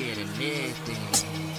ain't scared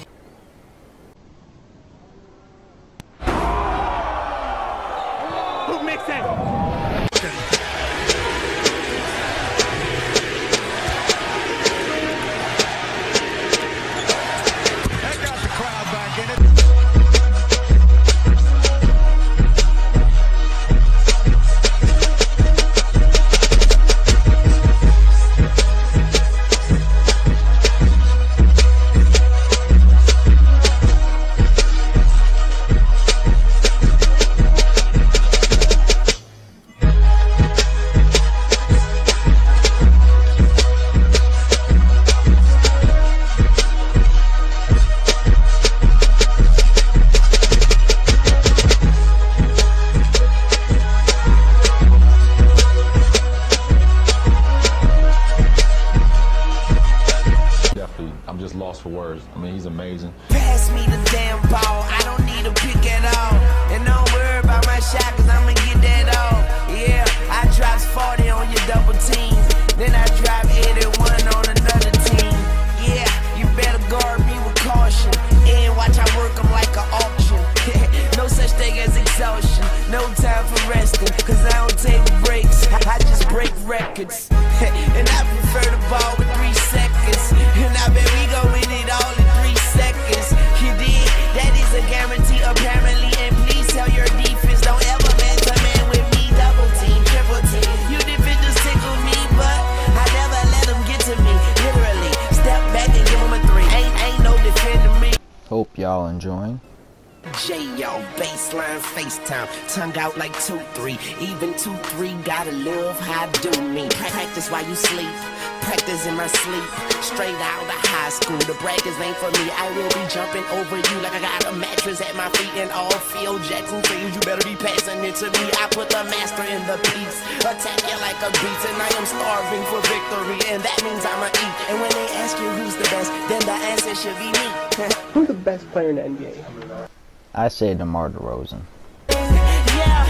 exhaustion. No time for resting, cause I don't take breaks. I, just break records. and I prefer the ball with three seconds. And I bet we win it all in three seconds. You did, that is a guarantee apparently. And please tell your defense, don't ever man to man with me. Double team, triple team. You defenders tickle me, but I never let them get to me. Literally, step back and give them a three. Ain't, ain't no defending me. Hope y'all enjoying. J baseline FaceTime, tongue out like two three. Even two three gotta love how I do me. Practice while you sleep, practice in my sleep. Straight out of high school, the brackets ain't for me. I will be jumping over you like I got a mattress at my feet. And all Phil Jackson says you better be passing it to me. I put the master in the piece, attack you like a beast, and I am starving for victory, and that means I'ma eat. And when they ask you who's the best, then the answer should be me. Who's the best player in the NBA? I say DeMar DeRozan. Yeah,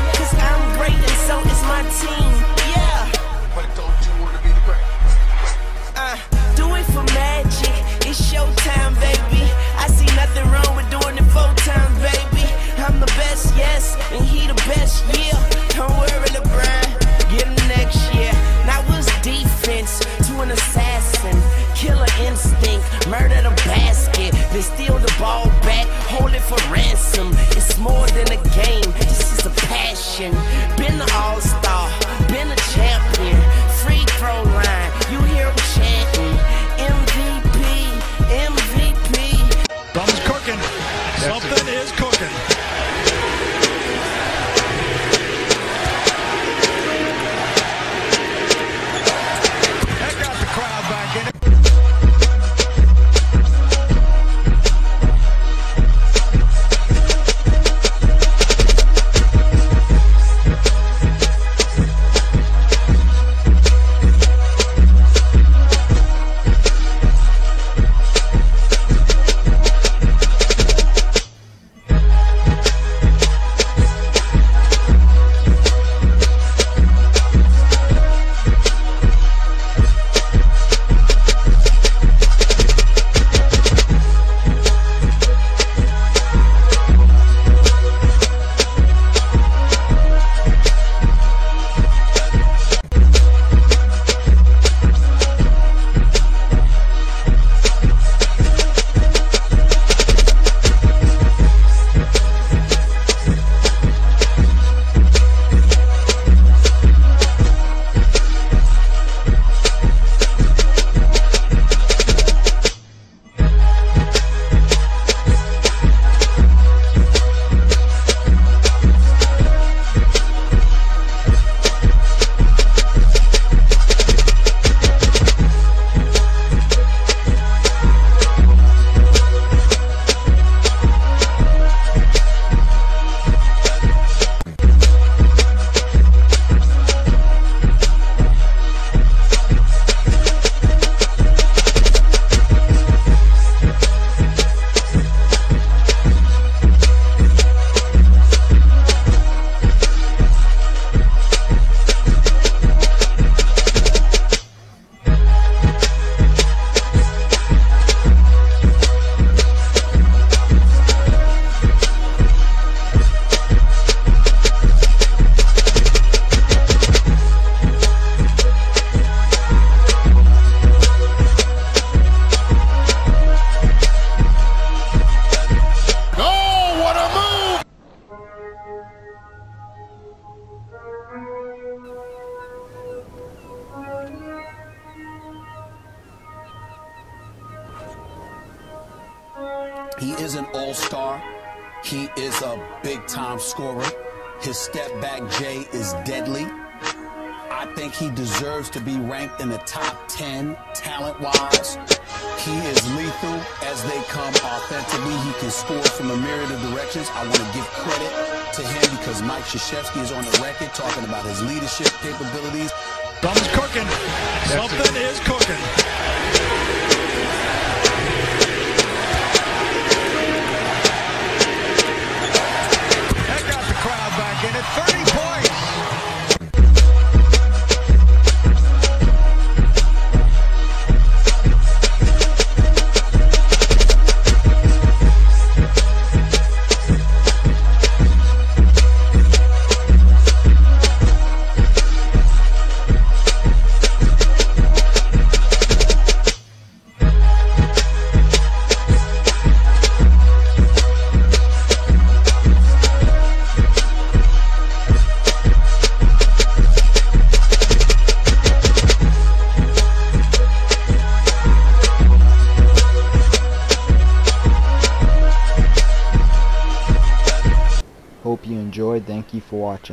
He is an all-star. He is a big-time scorer. His step back J is deadly. I think he deserves to be ranked in the top 10 talent-wise. He is lethal as they come offensively. He can score from a myriad of directions. I want to give credit to him because Mike Krzyzewski is on the record talking about his leadership capabilities. Something's cooking. Something is cooking. You for watching.